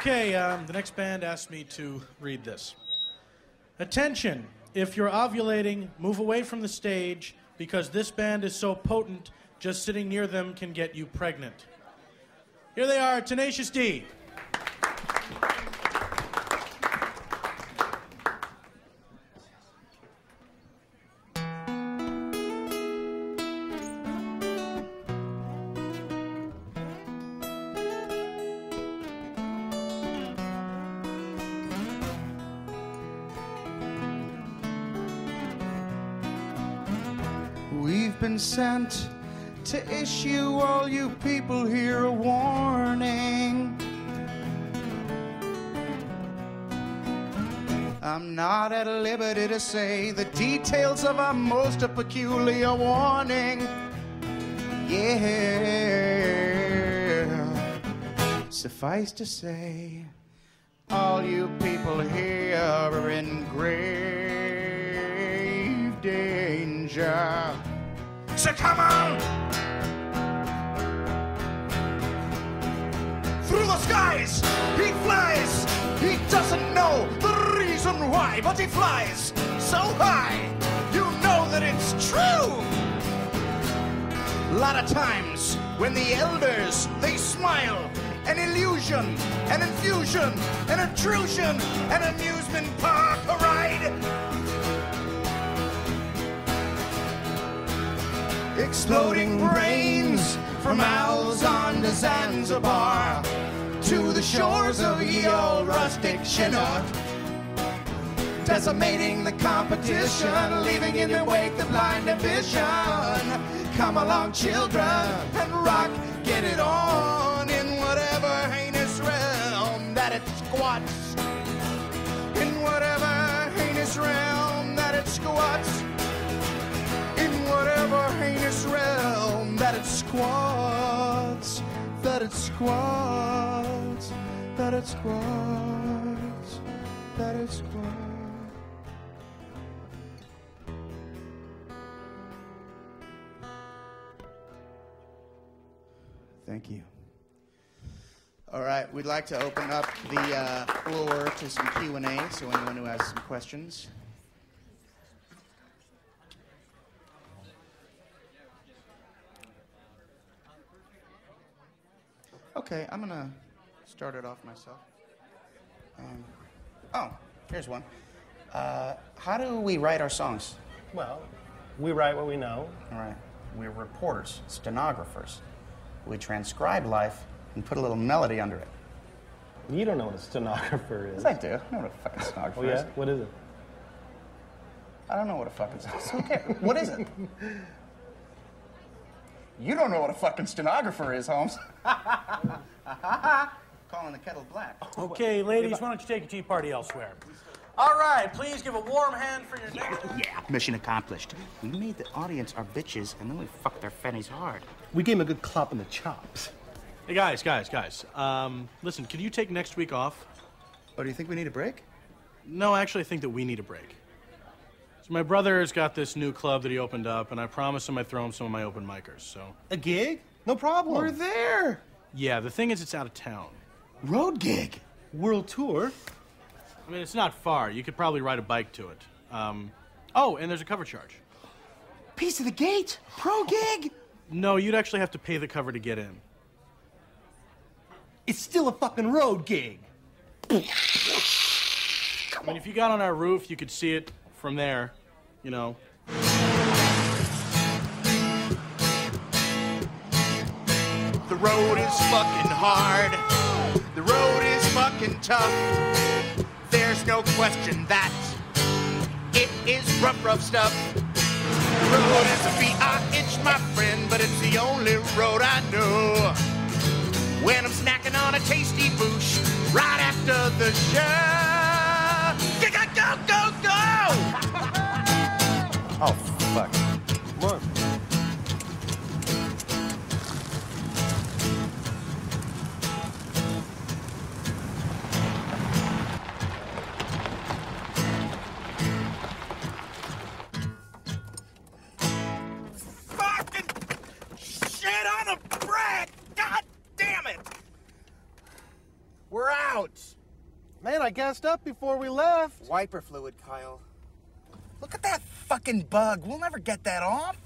Okay, um, the next band asked me to read this. Attention! If you're ovulating, move away from the stage because this band is so potent, just sitting near them can get you pregnant. Here they are, Tenacious D. been sent to issue all you people here a warning. I'm not at liberty to say the details of our most peculiar warning. Yeah. Suffice to say, all you people here are in grave danger. So come on! Through the skies, he flies. He doesn't know the reason why, but he flies so high. You know that it's true. A lot of times when the elders they smile, an illusion, an infusion, an intrusion, an amusement park Exploding brains from Alzon to Zanzibar to the shores of old rustic Chinook. Decimating the competition, leaving in their wake the blind ambition. Come along, children, and rock, get it on in whatever heinous realm that it squats. Squats, that it squats, that it squats, that it squats. Thank you. All right, we'd like to open up the uh, floor to some Q&A, so anyone who has some questions. Okay, I'm gonna start it off myself. Um, oh, here's one. Uh, how do we write our songs? Well, we write what we know. All right, we're reporters, stenographers. We transcribe life and put a little melody under it. You don't know what a stenographer is. Yes, I do. I know what a fucking stenographer Oh yeah? is. What is it? I don't know what a fucking it's okay. What is it? You don't know what a fucking stenographer is, Holmes. Calling the kettle black. Okay, ladies, why don't you take your tea party elsewhere? All right, please give a warm hand for your next. Yeah, mission accomplished. We made the audience our bitches, and then we fucked their fannies hard. We gave him a good clap in the chops. Hey, guys, guys, guys. Um, listen, can you take next week off? Oh, do you think we need a break? No, actually, I actually think that we need a break. So my brother's got this new club that he opened up, and I promised him I'd throw him some of my open micers. So A gig? No problem. We're there. Yeah, the thing is, it's out of town. Road gig. World tour. I mean, it's not far. You could probably ride a bike to it. Um, oh, and there's a cover charge. Piece of the gate. Pro gig. No, you'd actually have to pay the cover to get in. It's still a fucking road gig. I mean, if you got on our roof, you could see it from there. You know. Road is fucking hard. The road is fucking tough. There's no question that it is rough, rough stuff. The road is a B-I-H, my friend, but it's the only road I know. When I'm snacking on a tasty boosh right after the show. Go, go, go, go! oh, fuck. I gassed up before we left. Wiper fluid, Kyle. Look at that fucking bug. We'll never get that off.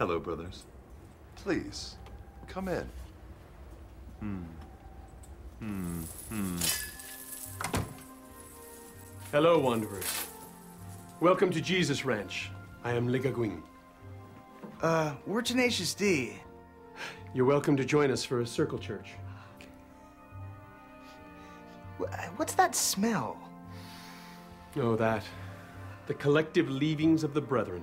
Hello, brothers. Please, come in. Hmm. Hmm. Hmm. Hello, wanderers. Welcome to Jesus Ranch. I am Ligagwing. Uh, we're Tenacious D. You're welcome to join us for a circle church. What's that smell? Oh, that. The collective leavings of the brethren.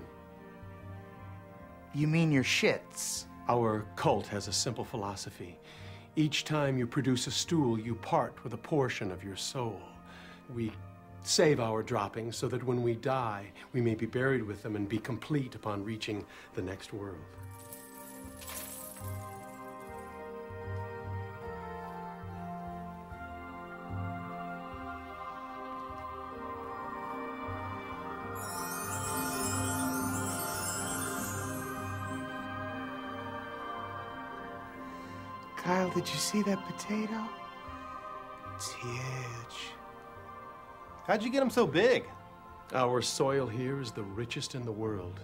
You mean your shits? Our cult has a simple philosophy. Each time you produce a stool, you part with a portion of your soul. We save our droppings so that when we die, we may be buried with them and be complete upon reaching the next world. Kyle, did you see that potato? It's huge. How'd you get them so big? Our soil here is the richest in the world.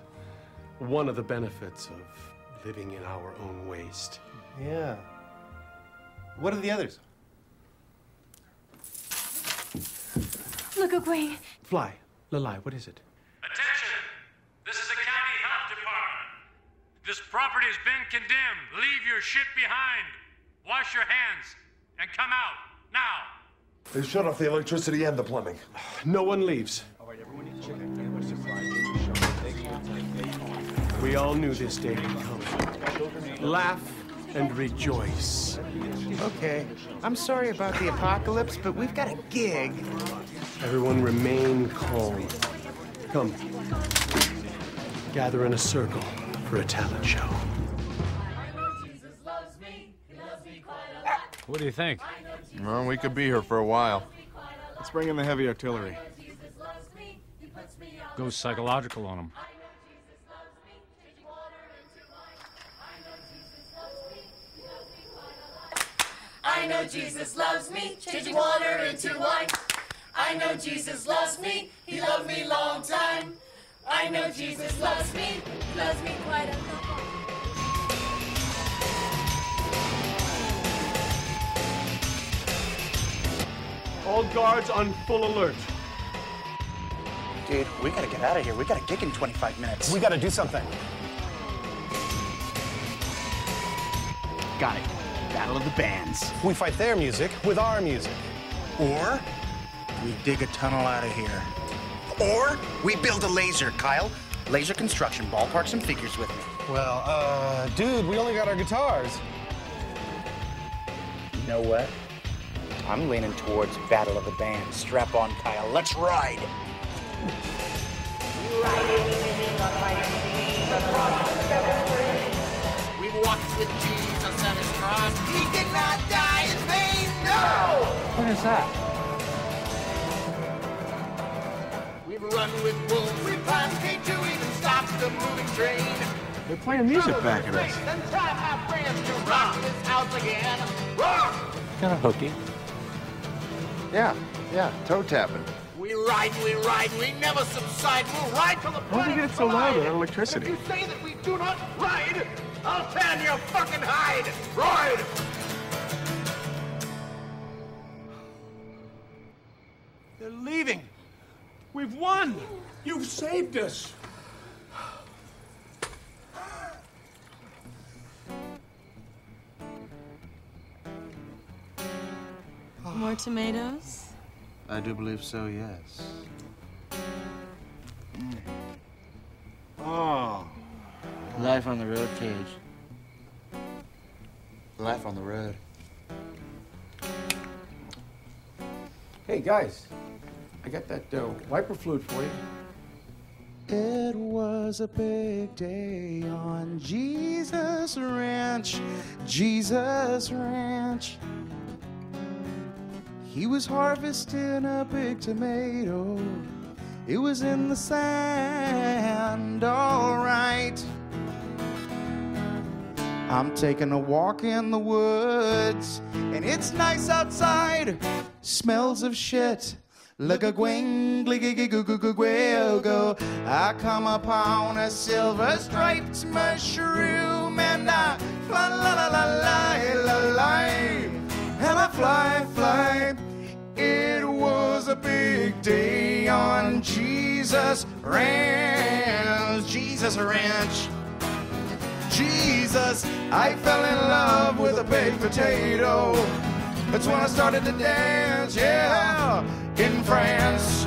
One of the benefits of living in our own waste. Yeah. What are the others? Look, Wing. Fly, Lalai, what is it? Attention! This is the county health department. This property has been condemned. Leave your shit behind. Wash your hands and come out now. They shut off the electricity and the plumbing. No one leaves. We all knew this day would come. Laugh and rejoice. Okay, I'm sorry about the apocalypse, but we've got a gig. Everyone remain calm. Come. Gather in a circle for a talent show. What do you think? Well, we could be here for a while. Let's bring in the heavy artillery. Go psychological on them. I know Jesus loves me, changing water into wine. I know Jesus loves me, he loved me long time. I know Jesus loves me, he loves me quite a lot. All guards on full alert. Dude, we gotta get out of here. We got a gig in 25 minutes. We gotta do something. got it. Battle of the Bands. We fight their music with our music. Or we dig a tunnel out of here. Or we build a laser, Kyle. Laser construction. Ballpark some figures with me. Well, uh, dude, we only got our guitars. You know what? I'm leaning towards Battle of the Bands. Strap on, Kyle. Let's ride. We walked with Jesus on his cross. He did not die in vain, no! What is that? We've run with wolves. We climbed K2, even stopped the moving train. They're playing music back at us. Then tried my friends to rock this house again. Rock! Kind of hooky. Yeah, yeah, toe tapping. We ride, we ride, we never subside. We'll ride till the Why did you get it so loud without electricity? If you say that we do not ride, I'll tan your fucking hide. Ride! They're leaving. We've won. You've saved us. More tomatoes? I do believe so, yes. Oh. Life on the road, Cage. Life on the road. Hey, guys. I got that uh, wiper fluid for you. It was a big day on Jesus Ranch, Jesus Ranch. He was harvesting a big tomato. It was in the sand, alright. I'm taking a walk in the woods, and it's nice outside. Smells of shit. Look a gwing, go. I come upon a silver striped mushroom, and I la la la la la la, and I fly fly. It was a big day on Jesus Ranch, Jesus Ranch. Jesus, I fell in love with a baked potato. That's when I started to dance, yeah, in France.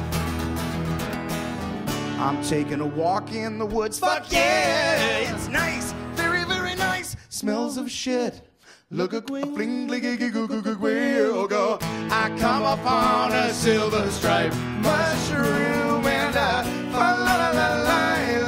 I'm taking a walk in the woods. Fuck yeah, it's nice, very, very nice. Smells of shit. Look a fling, gliggy, goo, goo, goo, go. I come upon a silver stripe mushroom and I fa la la la la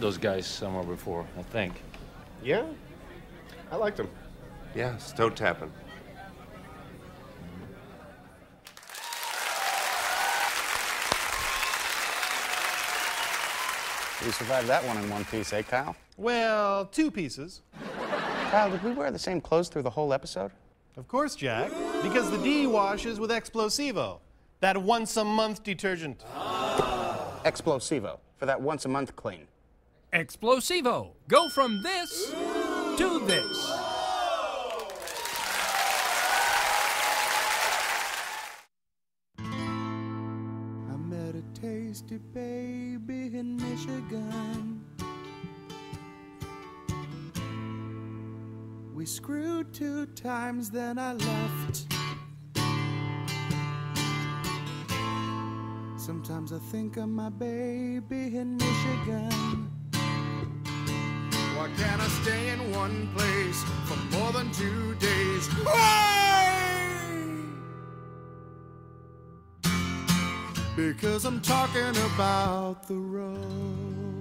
heard those guys somewhere before, I think. Yeah? I liked them. Yeah, it's toe tapping. We survived that one in one piece, eh, Kyle? Well, two pieces. Kyle, did we wear the same clothes through the whole episode? Of course, Jack. Because the D washes with Explosivo, that once a month detergent. Explosivo, for that once a month clean. Explosivo. Go from this to this. I met a tasty baby in Michigan. We screwed two times, then I left. Sometimes I think of my baby in Michigan. Why can't I stay in one place for more than two days? Why? Because I'm talking about the road.